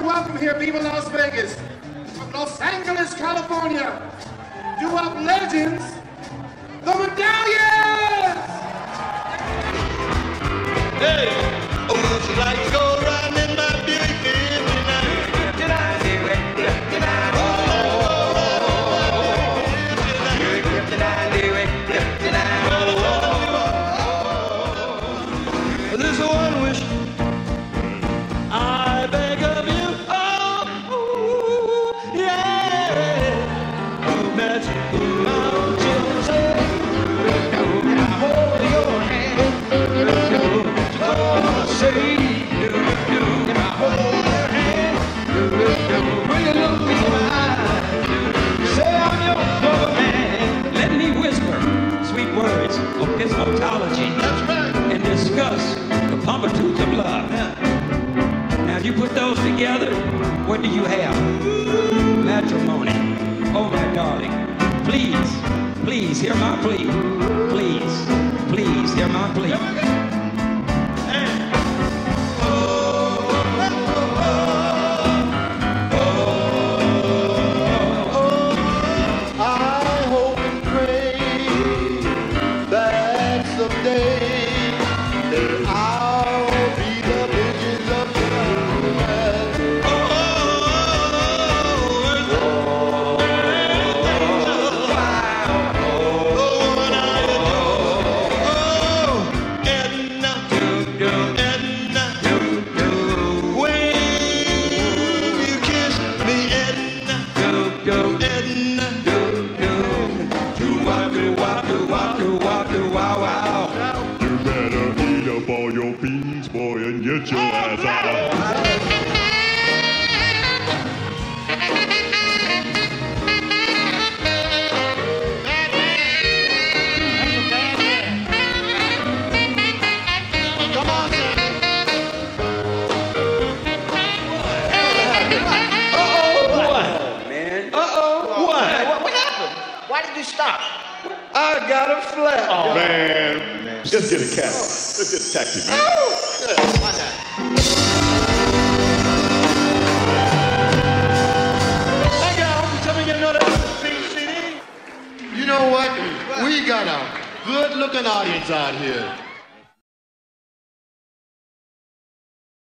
to welcome here, Viva Las Vegas, from Los Angeles, California, doo-wop legends, the Medallions! What do you have? Matrimony. Please, please hear my plea. Please, please hear my plea. You better eat up all your beans, boy, and get your ass out. Come on, Sammy. What, what happened? Why did you stop? I got a flat. Oh, man, let's get a cab. Let's get a taxi. man. Good. Hey, y'all, tell me get another pink CD. You know what? We got a good-looking audience out here.